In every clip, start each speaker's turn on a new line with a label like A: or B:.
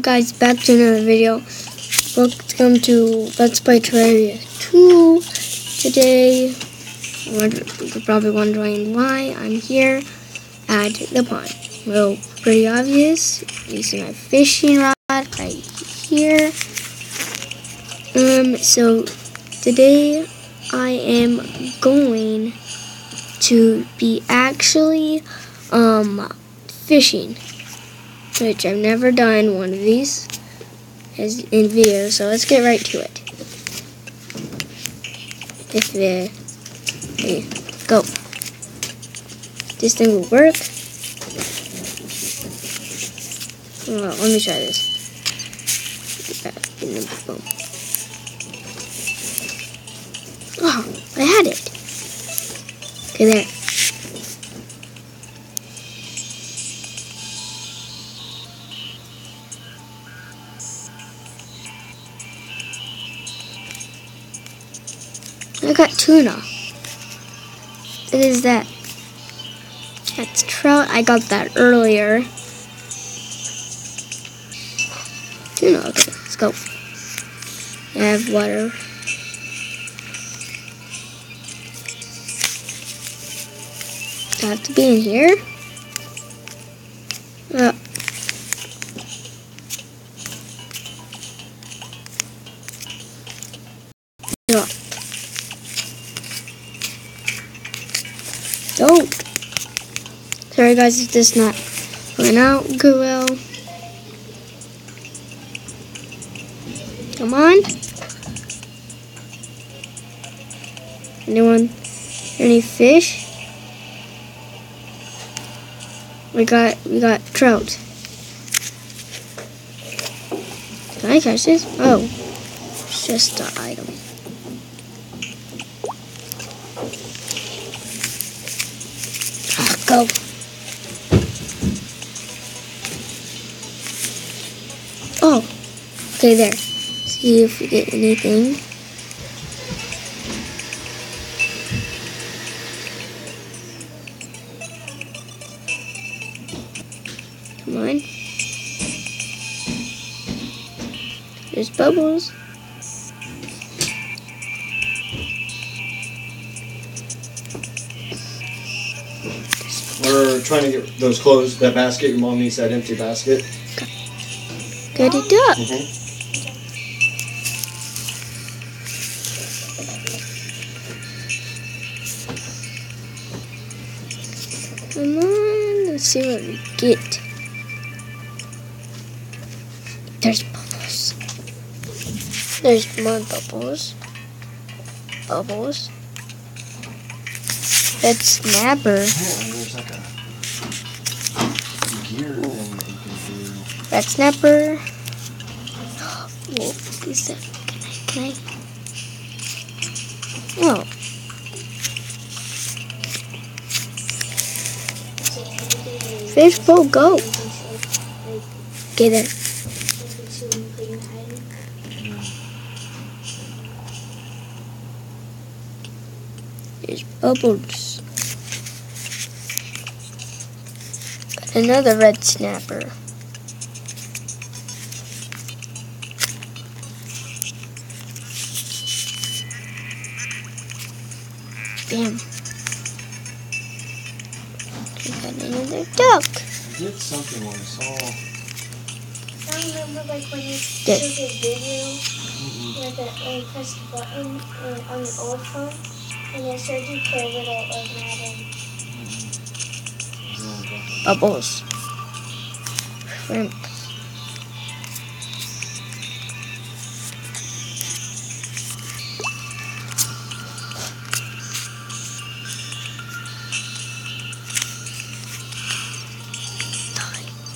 A: guys back to another video. Welcome to let's play terraria 2 today you're probably wondering why i'm here at the pond. Well pretty obvious. You see my fishing rod right here. Um so today i am going to be actually um fishing which I've never done one of these as in video, so let's get right to it. If the okay, go. This thing will work. Oh, let me try this. Oh, I had it. Okay, there. I got tuna. What is that? That's trout. I got that earlier. Tuna. Okay, let's go. I have water. I have to be in here? Uh, yeah. Don't. Sorry guys if this not going out good well. Come on. Anyone any fish? We got we got trout. Can I catch this? Oh. It's just an item. Go. Oh, okay there. See if we get anything. Come on. There's bubbles.
B: We're trying to get those clothes, that basket. Your mom needs that empty basket.
A: Get it up.
B: Mm-hmm.
A: Come on, let's see what we get. There's bubbles. There's more bubbles. Bubbles. Red snapper. Red snapper. Whoa, is that? Can I? Can I? Fishbowl, go. Get it. There's bubbles. Got another red snapper. Bam. We got another duck.
B: I did something when I saw.
C: I remember like when you
A: Good.
C: took a video
B: Mm-mm.
C: with it and press the button on the old phone and it showed you play little of Madden.
A: Bubbles. Shrimp.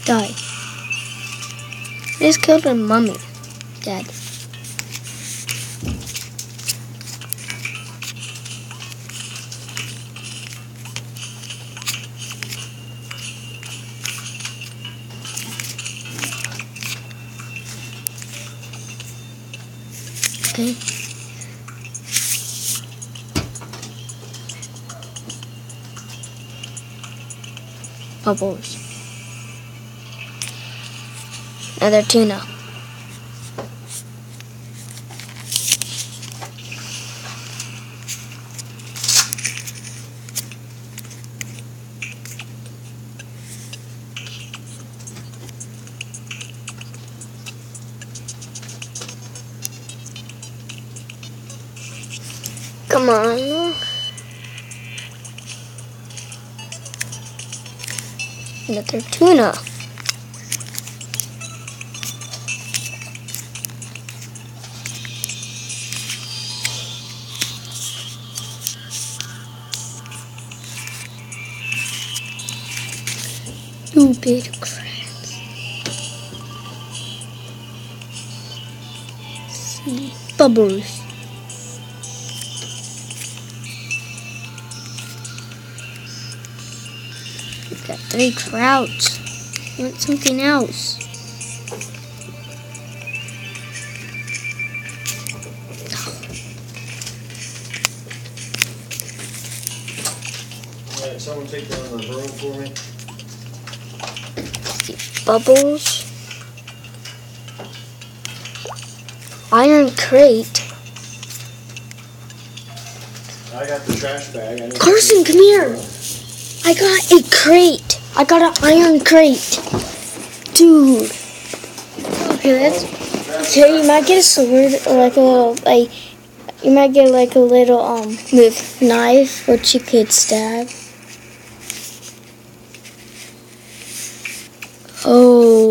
A: Die. This killed a mummy. Dead. Bubbles. Another tuna. Come on. Another tuna. Stupid crabs. Bubbles. We've got three trouts. Want something else?
B: Alright, someone take down the broom for me.
A: Bubbles. Iron crate.
B: I got the trash bag. I need to-
A: Carson, come here. I got a crate. I got an iron crate. Dude. Okay, that's okay. You might get a sword or like a little like. You might get like a little um with knife which you could stab. Oh.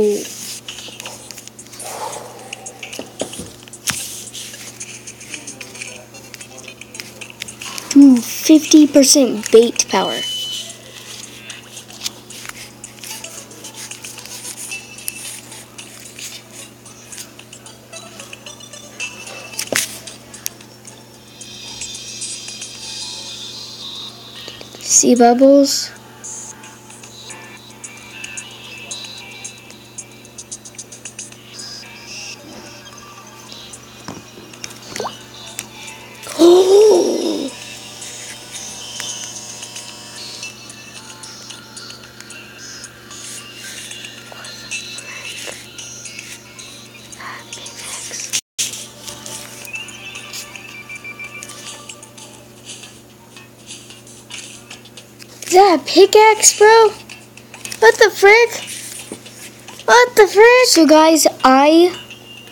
A: Dude, 50% bait power. Sea bubbles. That a pickaxe, bro? What the frick? What the frick? So guys, I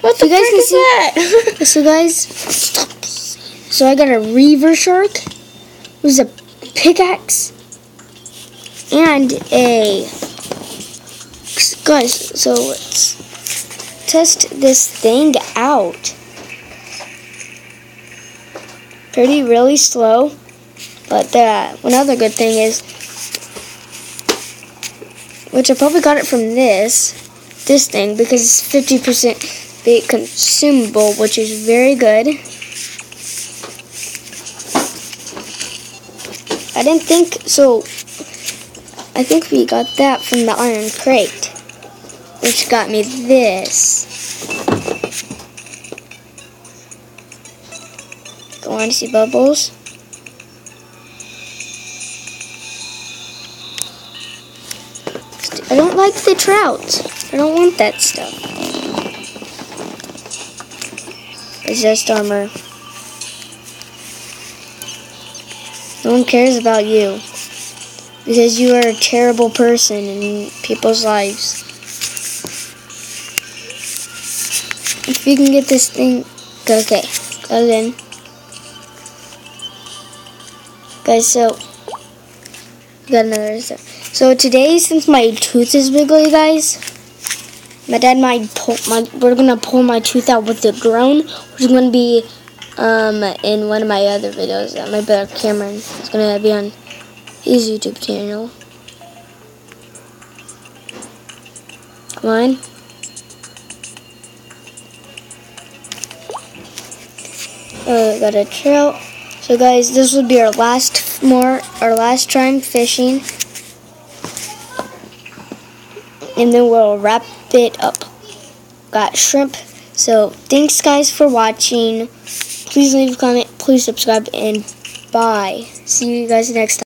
C: What
A: the guys
C: frick
A: can
C: is
A: see-
C: that?
A: so guys, stop. So I got a reaver shark. It was a pickaxe and a guys. So let's test this thing out. Pretty really slow, but the one other good thing is, which I probably got it from this this thing because it's fifty percent bait consumable, which is very good. I didn't think so. I think we got that from the iron crate, which got me this. Go on to see bubbles. I don't like the trout. I don't want that stuff. Resist armor. No one cares about you. Because you are a terrible person in people's lives. If you can get this thing, okay, got it in. Guys, so got another. So, so today, since my tooth is wiggly, guys, my dad might pull my. We're gonna pull my tooth out with the drone, which is gonna be um in one of my other videos. Uh, my brother Cameron is gonna be on his YouTube channel. Come on. Uh, got a trout. So guys, this will be our last more our last time fishing. And then we'll wrap it up. Got shrimp. So thanks guys for watching. Please leave a comment, please subscribe and bye. See you guys next time.